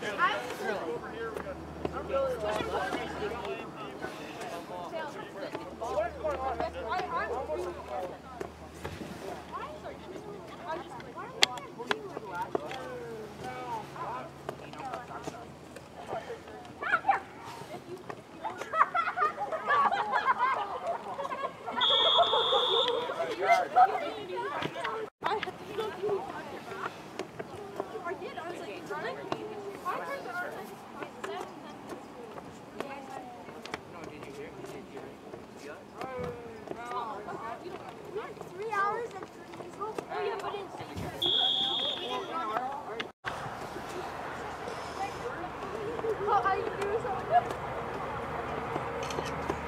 Three Oh, I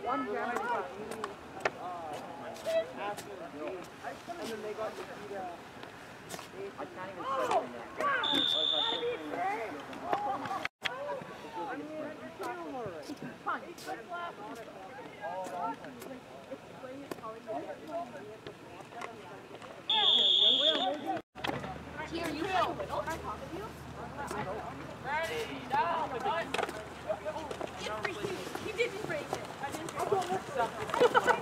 one game. Like, uh, Aston Villa. and then they got Nikita. I can't even say it yet. I mean, you're doing alright. Here, you have a whittle on top of you? He didn't Thank you.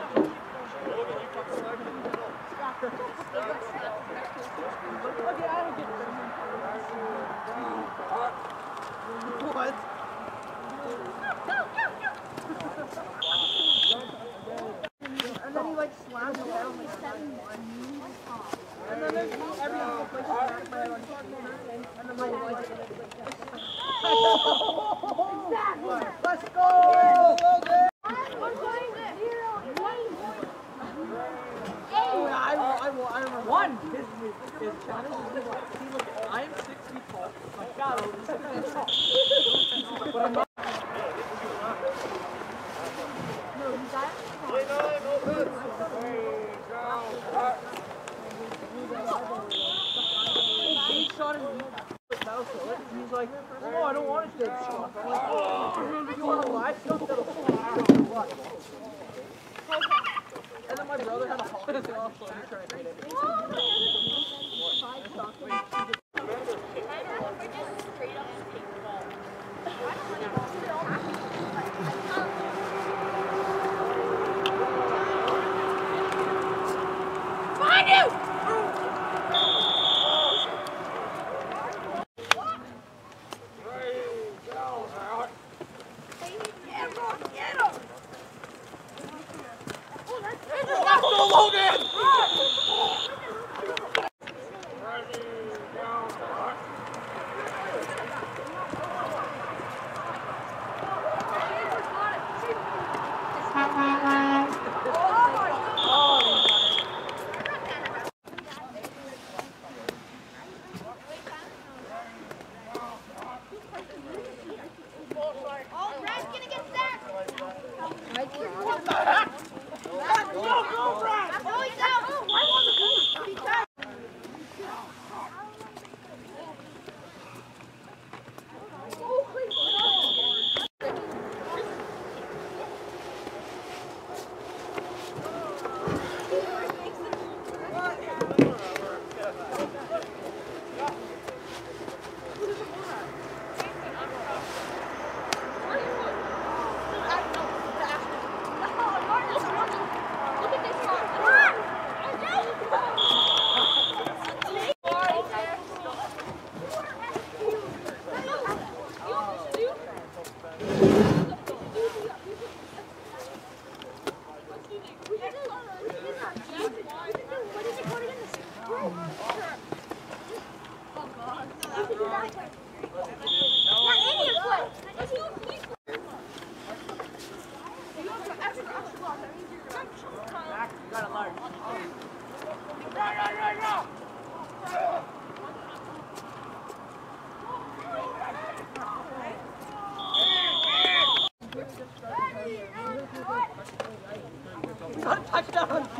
Oh, God. Oh, oh,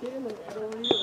kid in the